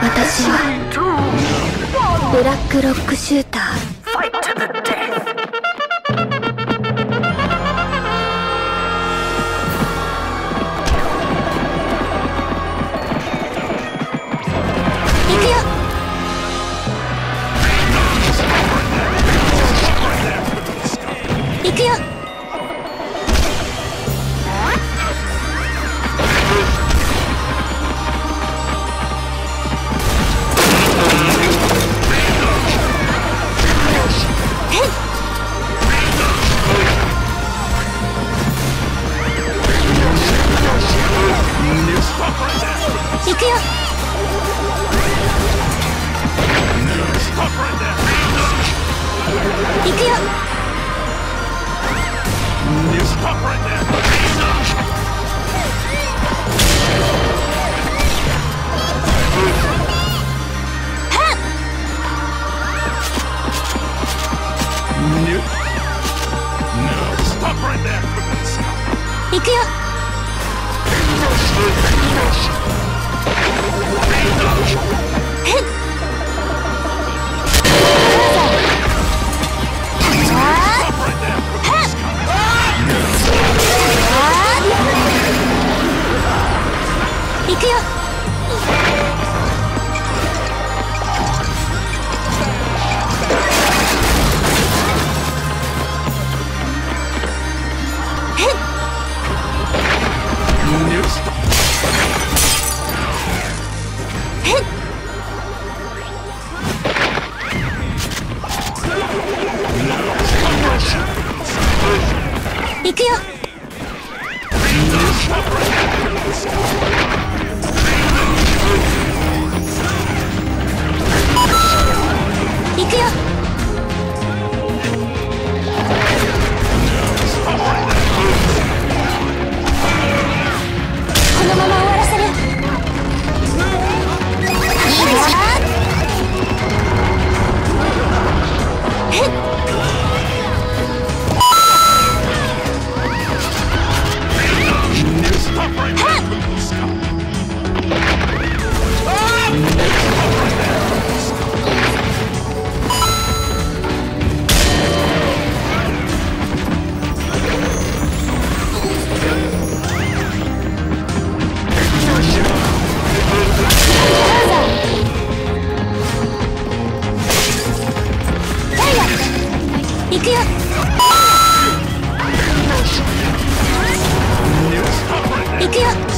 私はブラックロックシューター。行くよ。行くよ。行くよ。行行くよ。行くよ。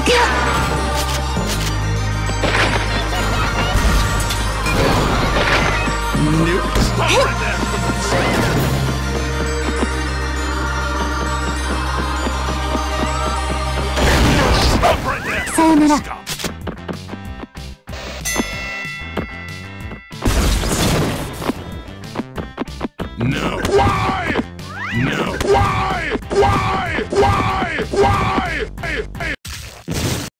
行くよ。さよなら。No.